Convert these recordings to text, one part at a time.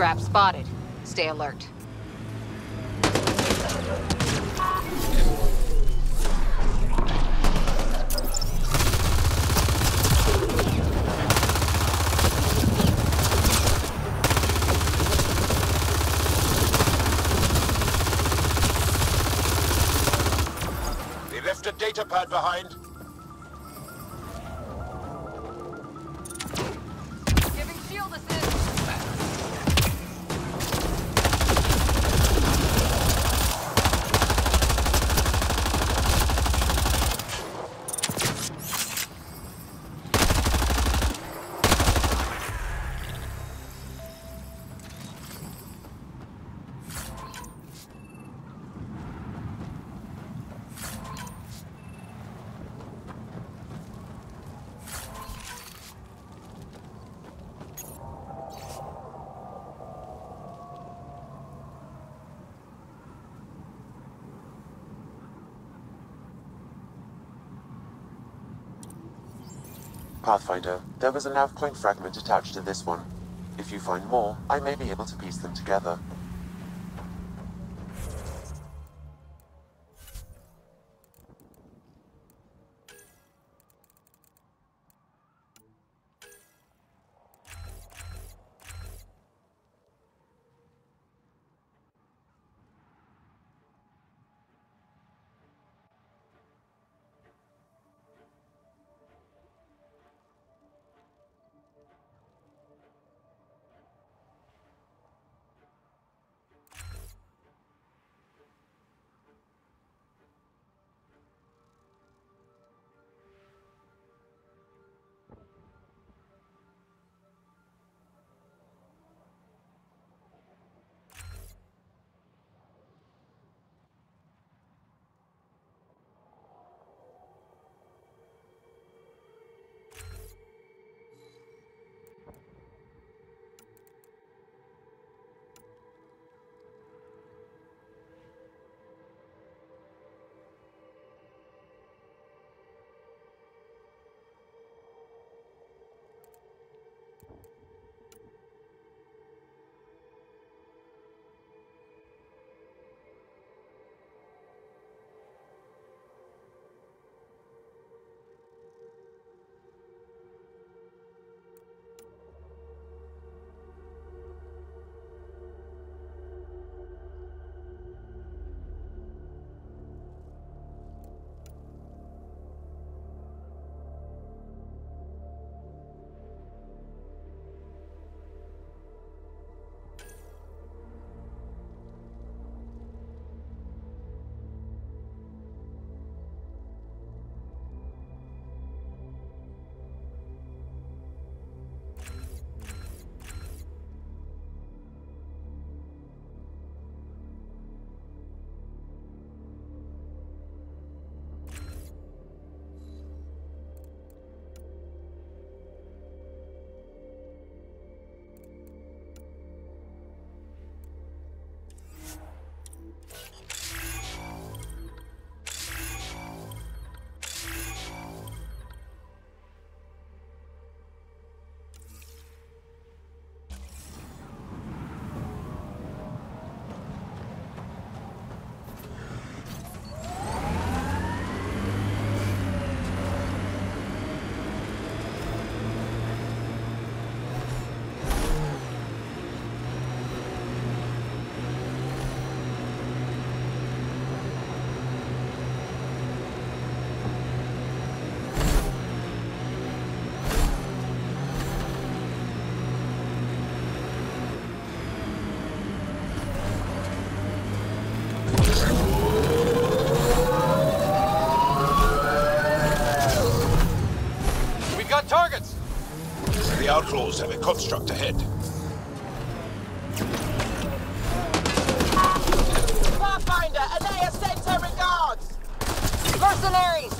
scrap spotted. Stay alert. There was a nav fragment attached to this one. If you find more, I may be able to piece them together. Construct ahead. Pathfinder, Anea sends her regards! Mercenaries!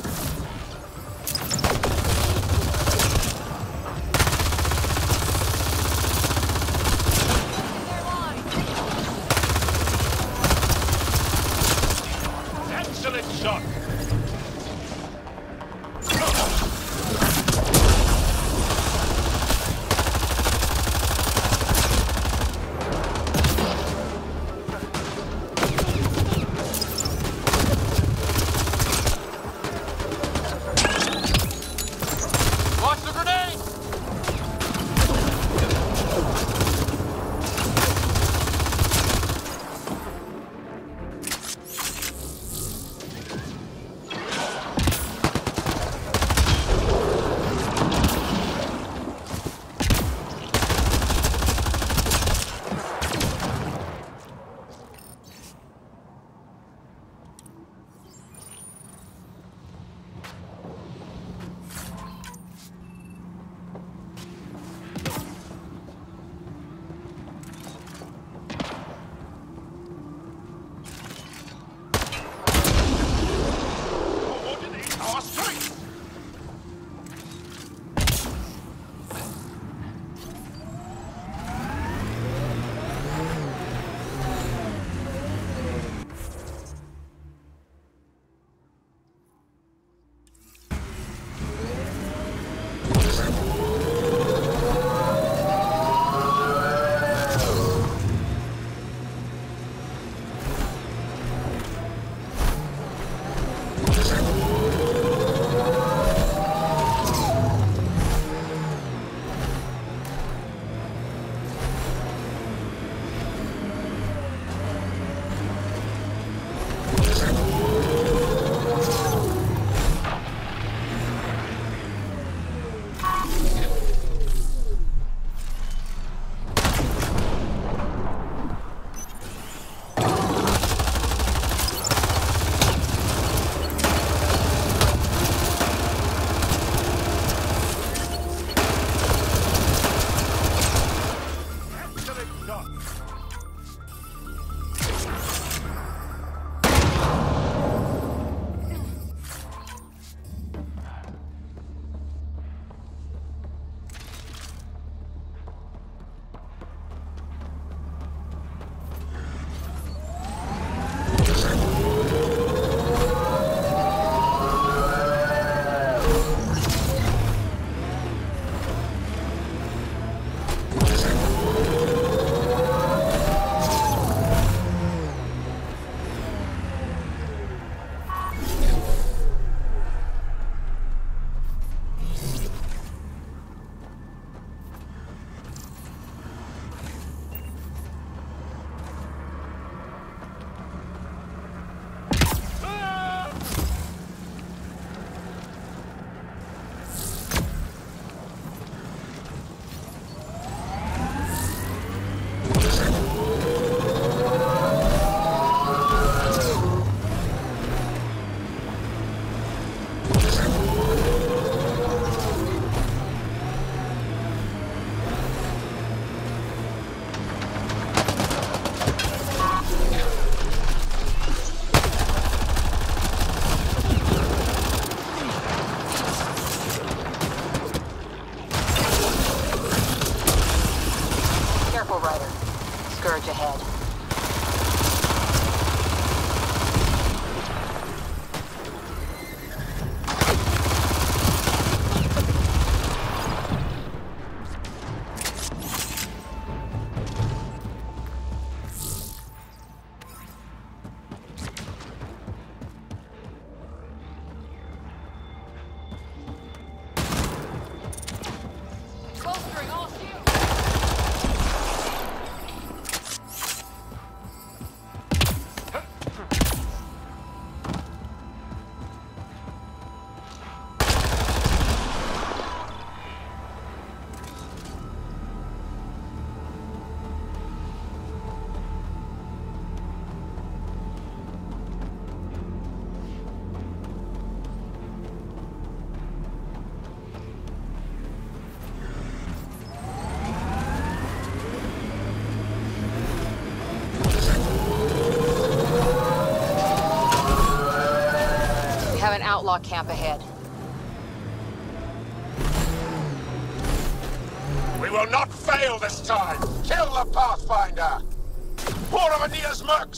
Outlaw camp ahead. We will not fail this time. Kill the Pathfinder. Ania's mercs.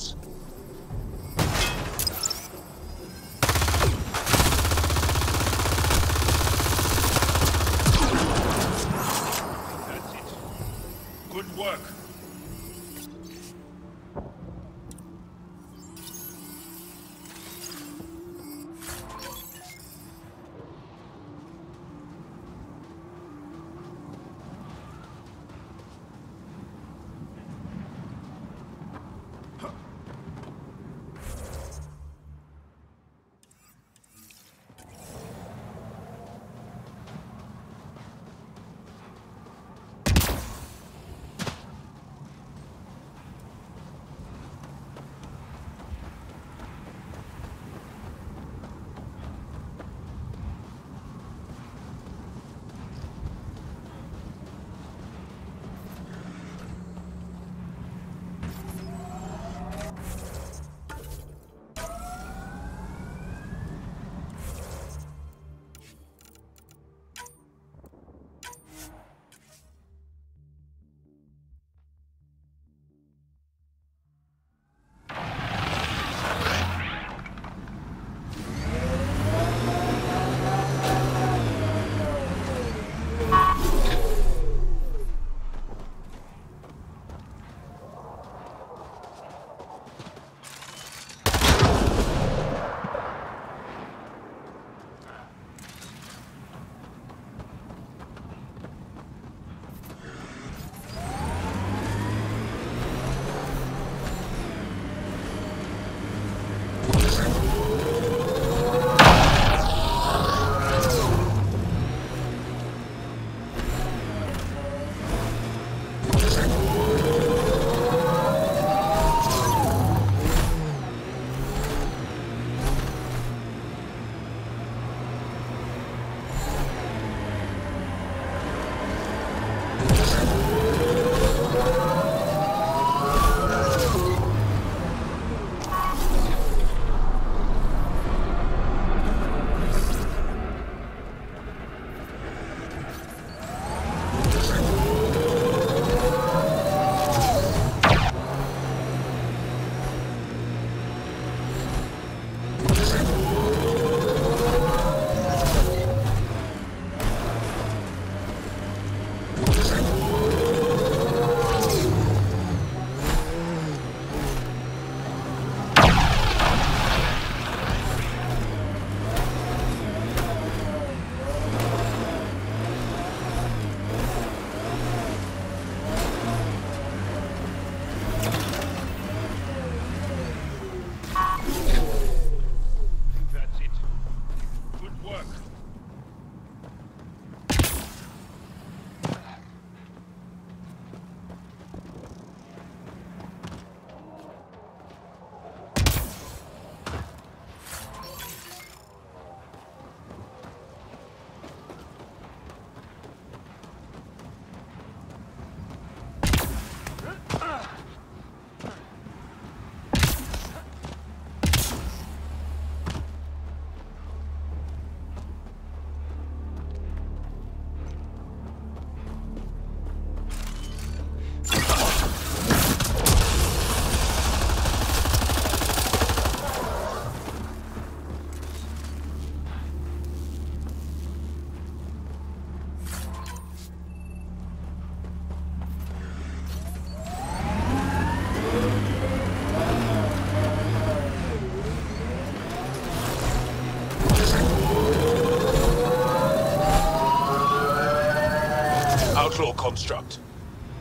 Construct.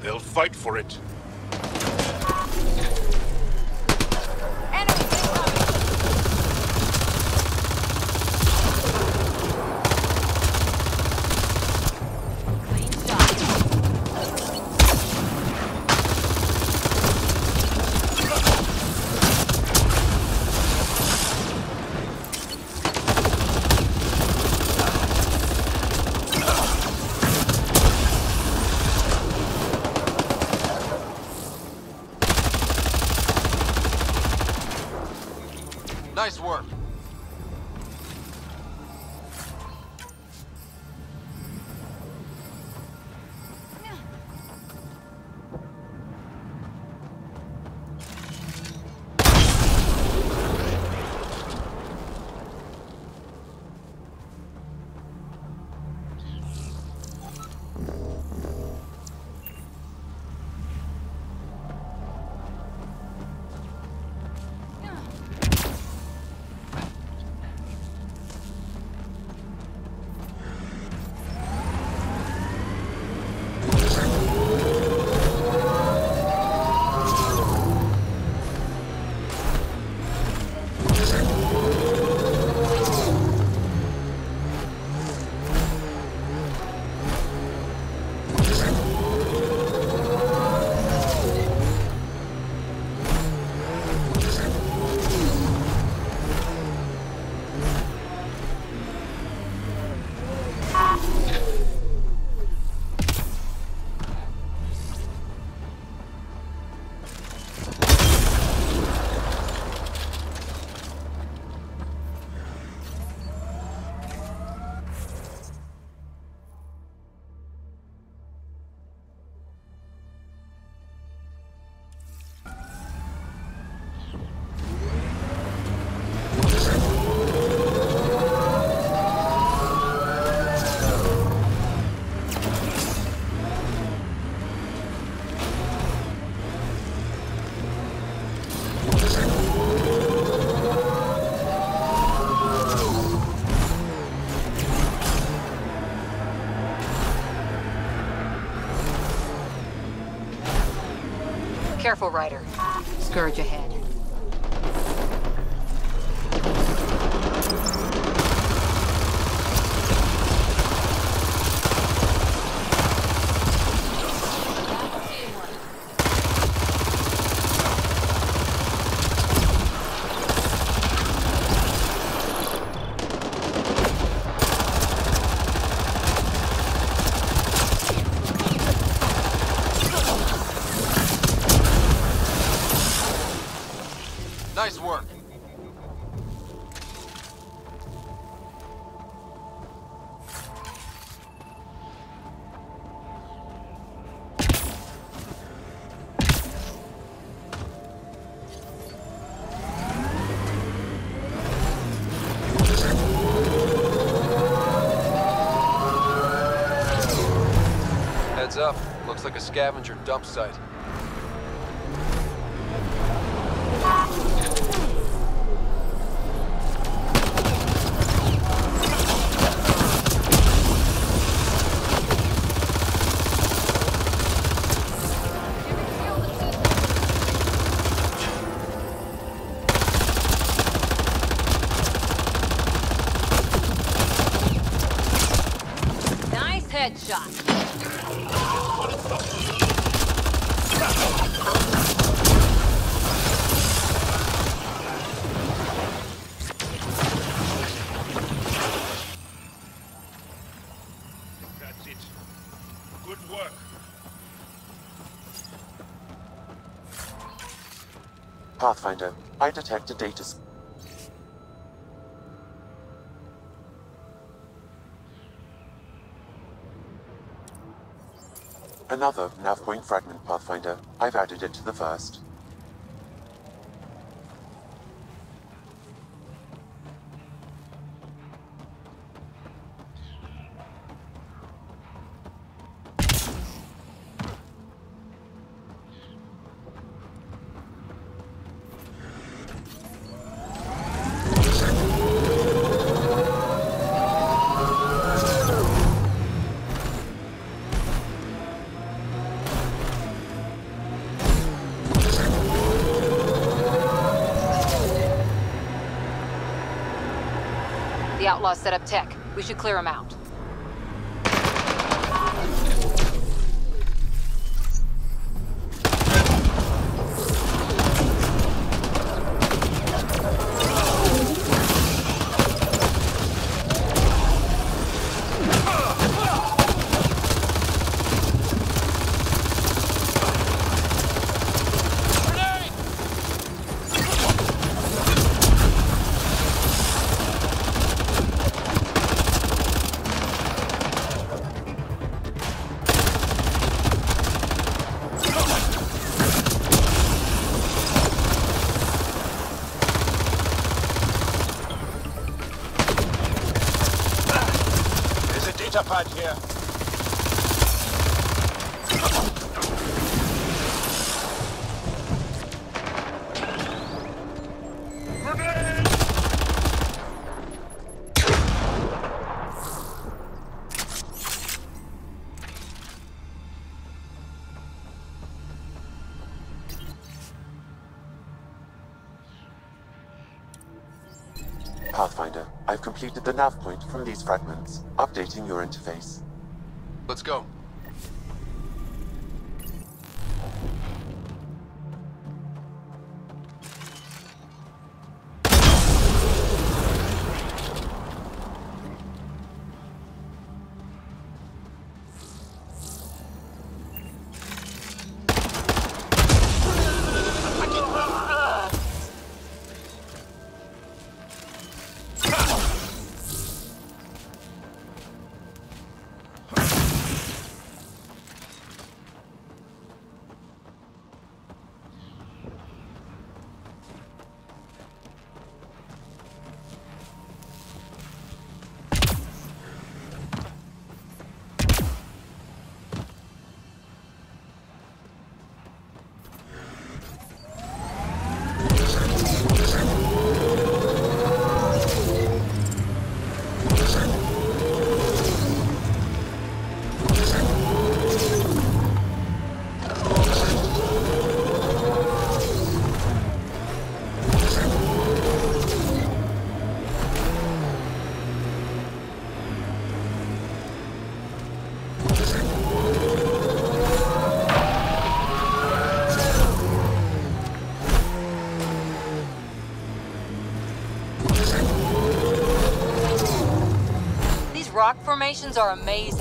They'll fight for it. Careful, Ryder. Looks like a scavenger dump site. Pathfinder, I detect a data. Another nav point fragment, Pathfinder. I've added it to the first. Outlaws set up tech. We should clear them out. Completed the nav point from these fragments, updating your interface. Let's go. Formations are amazing.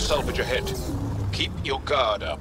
Salvage ahead. Keep your guard up.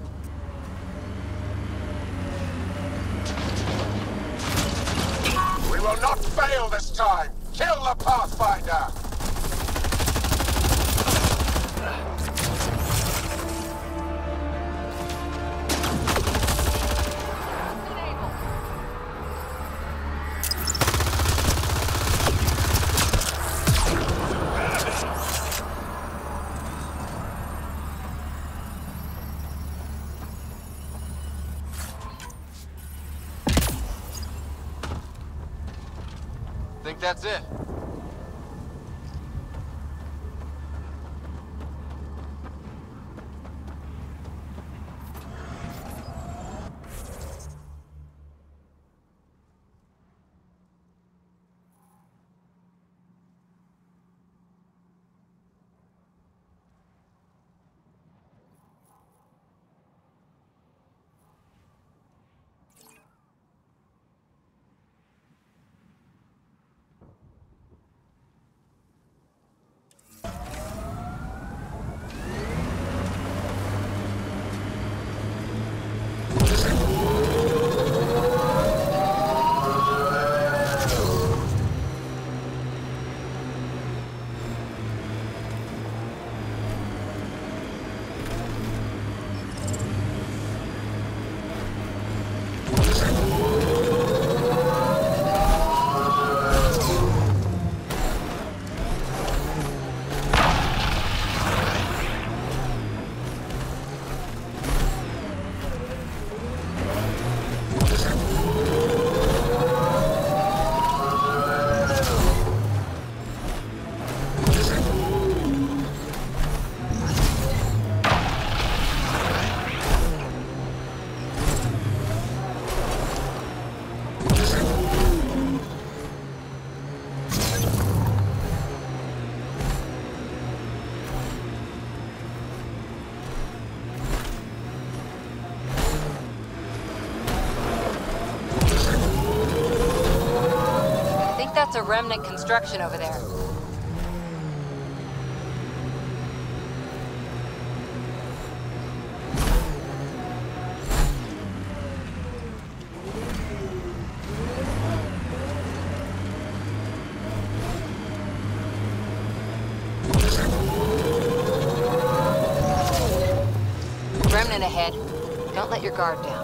That's a remnant construction over there. Remnant ahead. Don't let your guard down.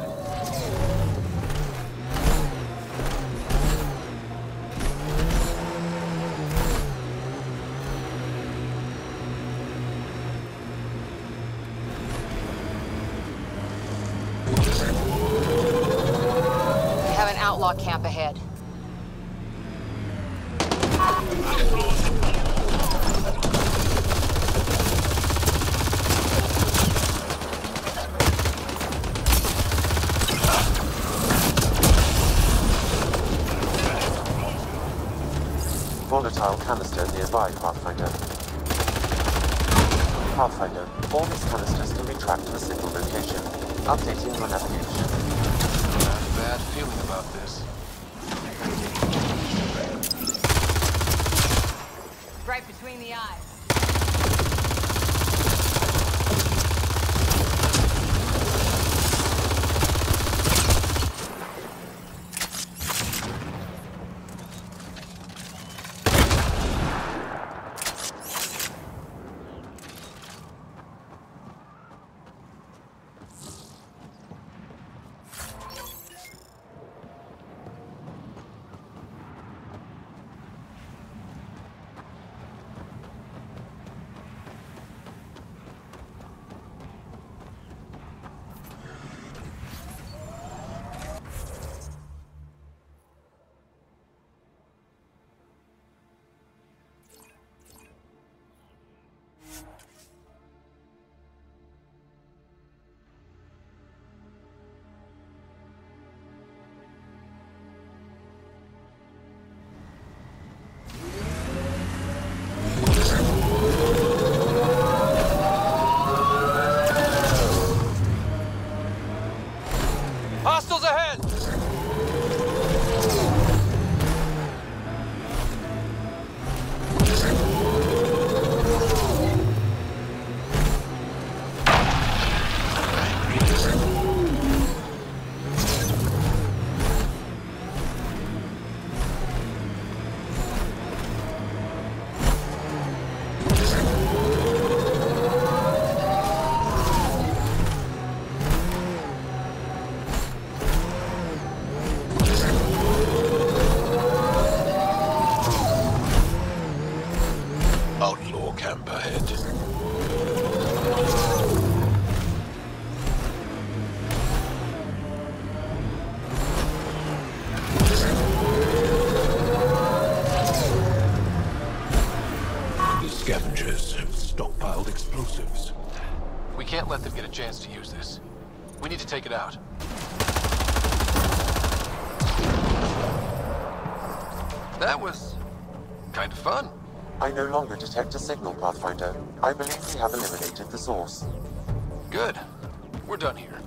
Scavengers have stockpiled explosives. We can't let them get a chance to use this. We need to take it out. That was... kind of fun. I no longer detect a signal, Pathfinder. I believe we have eliminated the source. Good. We're done here.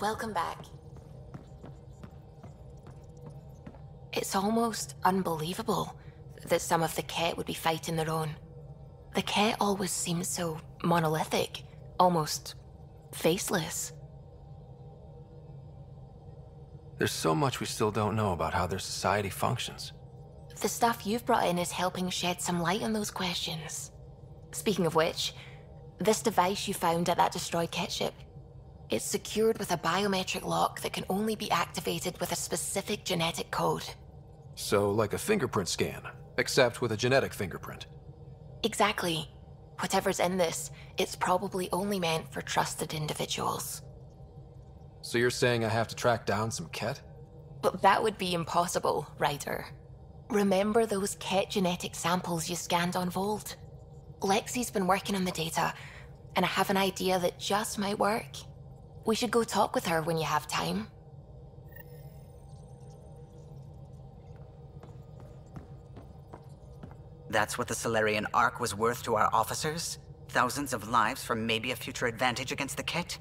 Welcome back. It's almost unbelievable that some of the Kett would be fighting their own. The Kett always seems so monolithic, almost faceless. There's so much we still don't know about how their society functions. The stuff you've brought in is helping shed some light on those questions. Speaking of which, this device you found at that destroyed Kett ship, it's secured with a biometric lock that can only be activated with a specific genetic code. So, like a fingerprint scan, except with a genetic fingerprint. Exactly. Whatever's in this, it's probably only meant for trusted individuals. So you're saying I have to track down some Kett? But that would be impossible, Ryder. Remember those Kett genetic samples you scanned on Voeld? Lexi's been working on the data, and I have an idea that just might work. We should go talk with her when you have time. That's what the Salarian Ark was worth to our officers? Thousands of lives for maybe a future advantage against the Kett?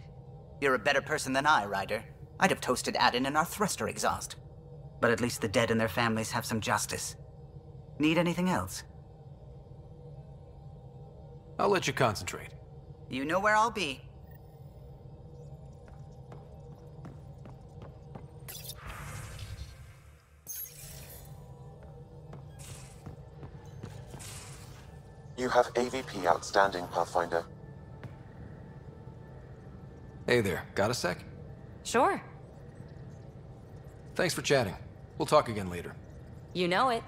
You're a better person than I, Ryder. I'd have toasted Adin in our thruster exhaust. But at least the dead and their families have some justice. Need anything else? I'll let you concentrate. You know where I'll be. You have AVP outstanding, Pathfinder. Hey there, got a sec? Sure. Thanks for chatting. We'll talk again later. You know it.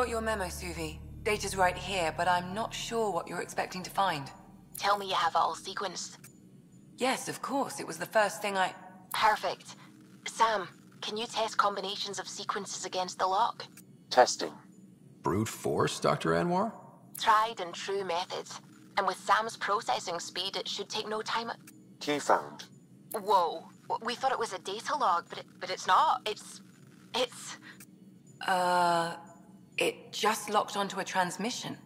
Got your memo, Suvi. Data's right here, but I'm not sure what you're expecting to find. Tell me you have it all sequenced. Yes, of course. It was the first thing I... Perfect. Sam, can you test combinations of sequences against the lock? Testing. Brute force, Dr. Anwar? Tried and true methods. And with Sam's processing speed, it should take no time. Key found. Whoa. We thought it was a data log, but, it, but it's not. It's... It's... Uh... It just locked onto a transmission.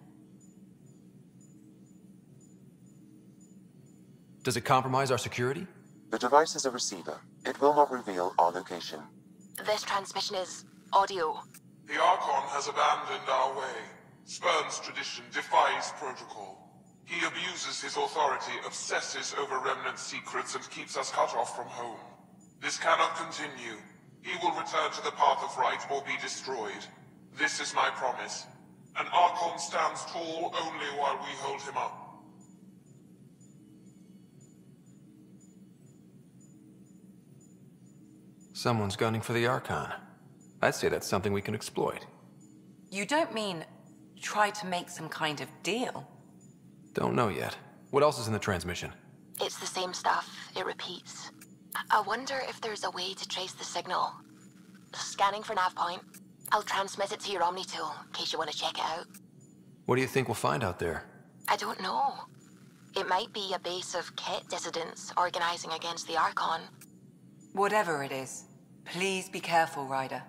Does it compromise our security? The device is a receiver. It will not reveal our location. This transmission is audio. The Archon has abandoned our way, spurns tradition, defies protocol. He abuses his authority, obsesses over Remnant secrets, and keeps us cut off from home. This cannot continue. He will return to the path of right or be destroyed. This is my promise. An Archon stands tall only while we hold him up. Someone's gunning for the Archon. I'd say that's something we can exploit. You don't mean try to make some kind of deal? Don't know yet. What else is in the transmission? It's the same stuff. It repeats. I wonder if there's a way to trace the signal. Scanning for nav point. I'll transmit it to your Omni tool, in case you want to check it out. What do you think we'll find out there? I don't know. It might be a base of Kett dissidents organizing against the Archon. Whatever it is, please be careful, Ryder.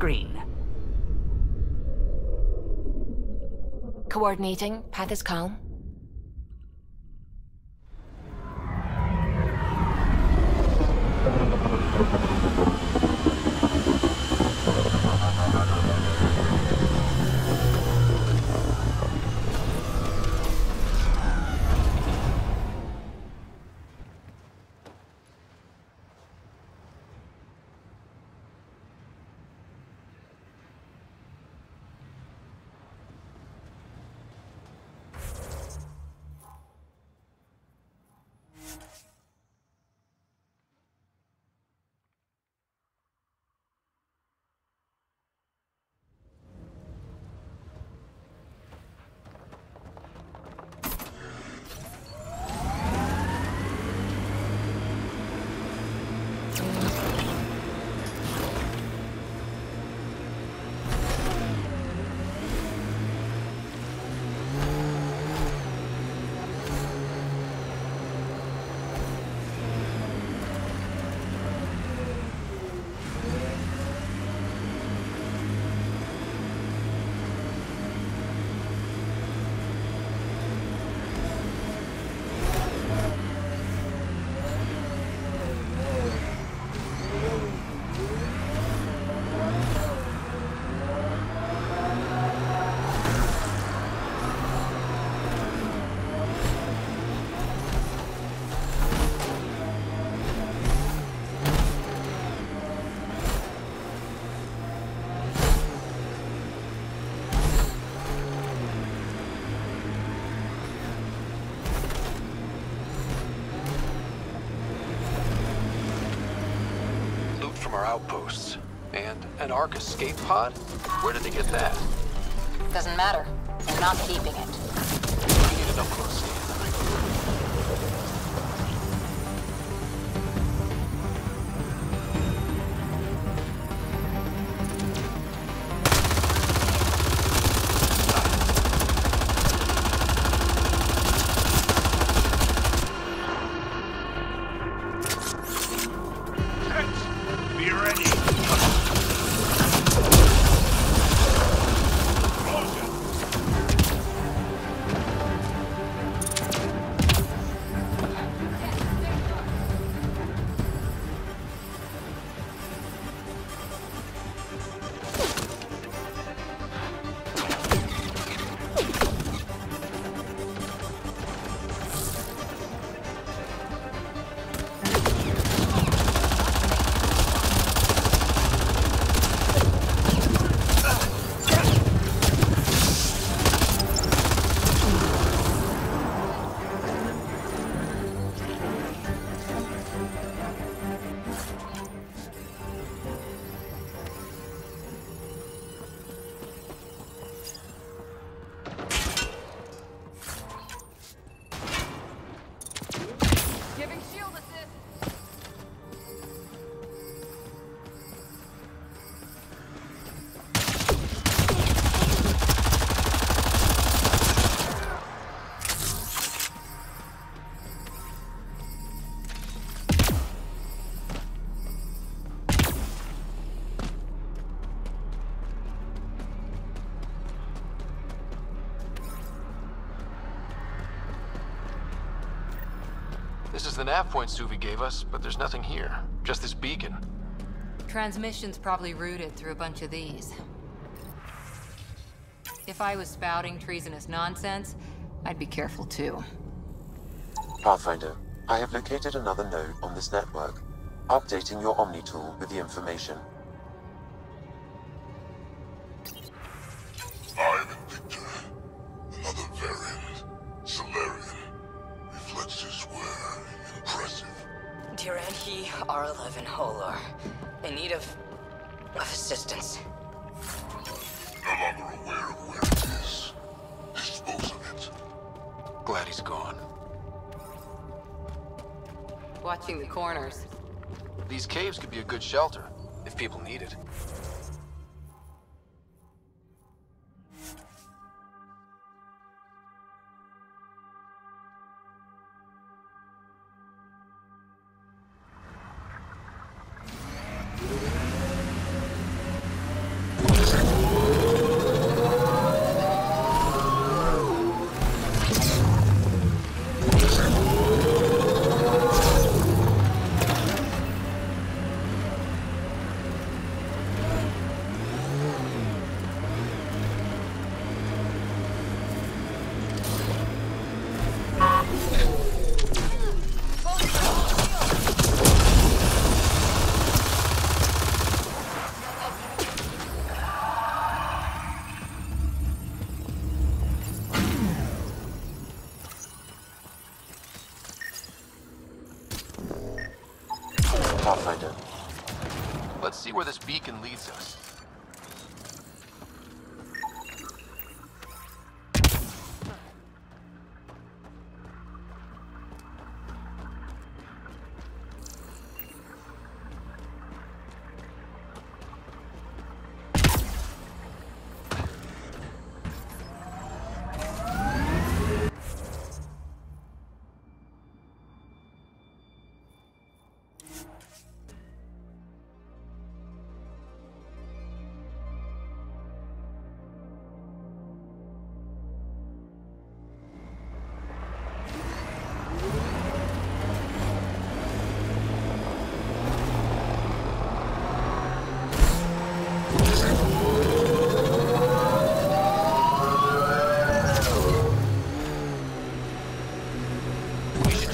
Is green. Coordinating. Path is calm. From our outposts. And an Ark escape pod? Where did they get that? Doesn't matter. They're not keeping it. We need an up-close scan. The nav point Suvi gave us, but there's nothing here. Just this beacon. Transmission's probably routed through a bunch of these. If I was spouting treasonous nonsense, I'd be careful too. Pathfinder, I have located another node on this network. Updating your Omni tool with the information. Shelter, if people need it.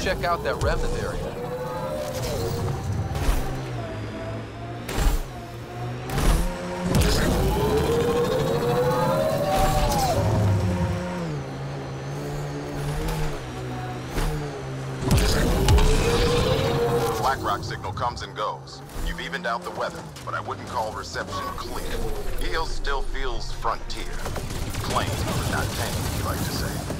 Check out that remnant area. BlackRock signal comes and goes. You've evened out the weather, but I wouldn't call reception clear. Gil still feels frontier. Claimed, but not tamed, you like to say.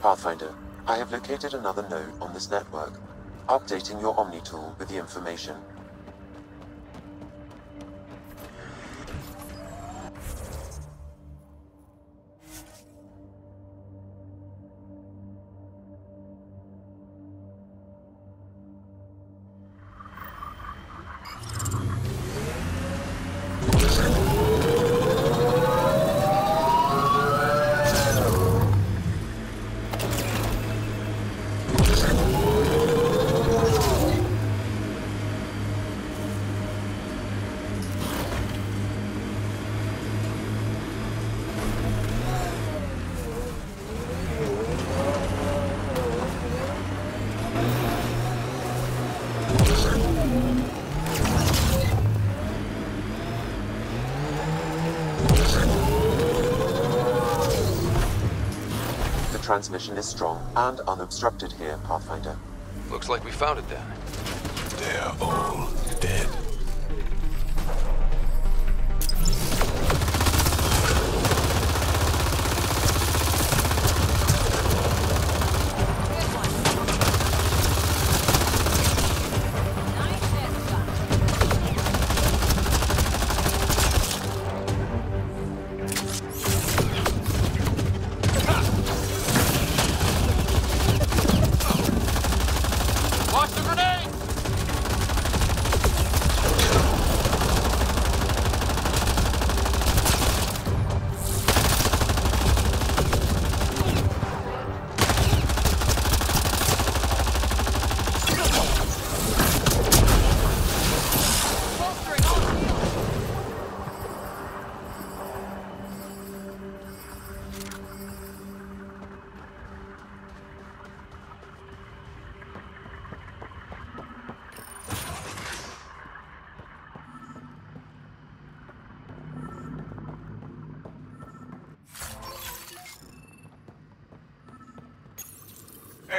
Pathfinder, I have located another node on this network. Updating your Omni tool with the information. Transmission is strong and unobstructed here, Pathfinder. Looks like we found it then. They're all dead.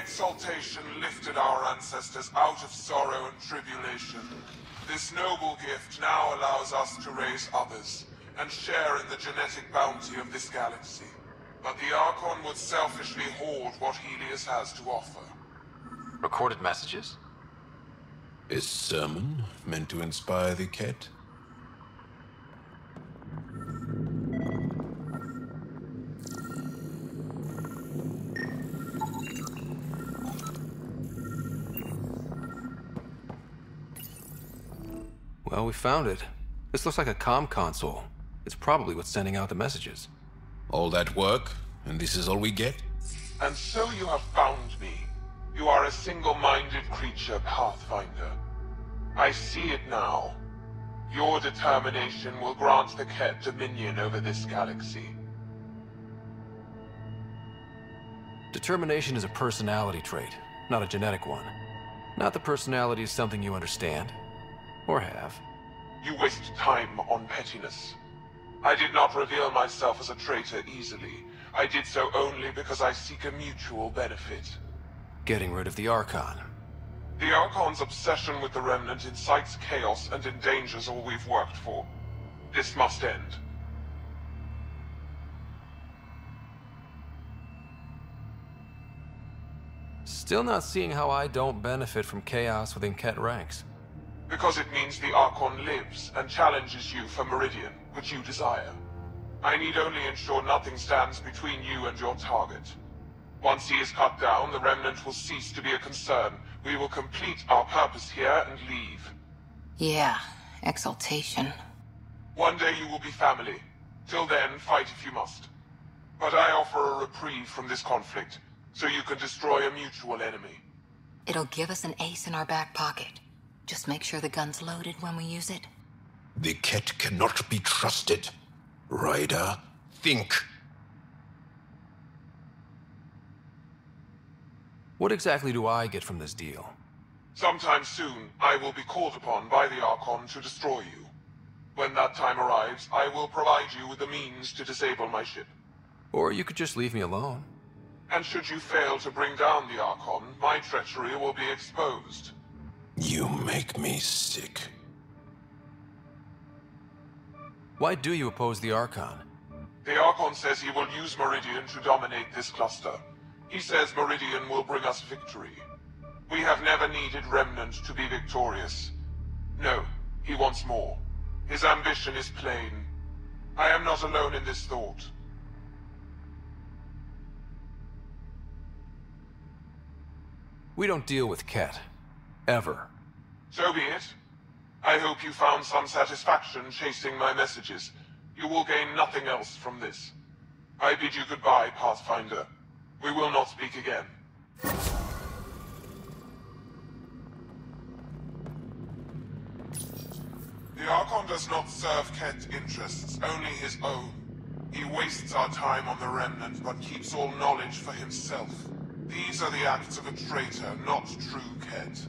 Exaltation lifted our ancestors out of sorrow and tribulation. This noble gift now allows us to raise others and share in the genetic bounty of this galaxy. But the Archon would selfishly hoard what Heleus has to offer. Recorded messages? Is sermon meant to inspire the Kett? We found it. This looks like a comm console. It's probably what's sending out the messages. All that work, and this is all we get? And so you have found me. You are a single-minded creature, Pathfinder. I see it now. Your determination will grant the Kett dominion over this galaxy. Determination is a personality trait, not a genetic one. Not the personality is something you understand. Or have. You waste time on pettiness. I did not reveal myself as a traitor easily. I did so only because I seek a mutual benefit. Getting rid of the Archon. The Archon's obsession with the Remnant incites chaos and endangers all we've worked for. This must end. Still not seeing how I don't benefit from chaos within Kett ranks. Because it means the Archon lives and challenges you for Meridian, which you desire. I need only ensure nothing stands between you and your target. Once he is cut down, the Remnant will cease to be a concern. We will complete our purpose here and leave. Yeah, exaltation. One day you will be family. Till then, fight if you must. But I offer a reprieve from this conflict, so you can destroy a mutual enemy. It'll give us an ace in our back pocket. Just make sure the gun's loaded when we use it. The Kett cannot be trusted. Ryder, think. What exactly do I get from this deal? Sometime soon, I will be called upon by the Archon to destroy you. When that time arrives, I will provide you with the means to disable my ship. Or you could just leave me alone. And should you fail to bring down the Archon, my treachery will be exposed. You make me sick. Why do you oppose the Archon? The Archon says he will use Meridian to dominate this cluster. He says Meridian will bring us victory. We have never needed Remnant to be victorious. No, he wants more. His ambition is plain. I am not alone in this thought. We don't deal with Kett. Ever. So be it. I hope you found some satisfaction chasing my messages. You will gain nothing else from this. I bid you goodbye, Pathfinder. We will not speak again. The Archon does not serve Kett interests, only his own. He wastes our time on the Remnant, but keeps all knowledge for himself. These are the acts of a traitor, not true Kett.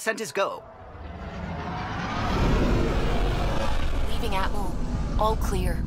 Ascent is go. Leaving Atmo. All clear.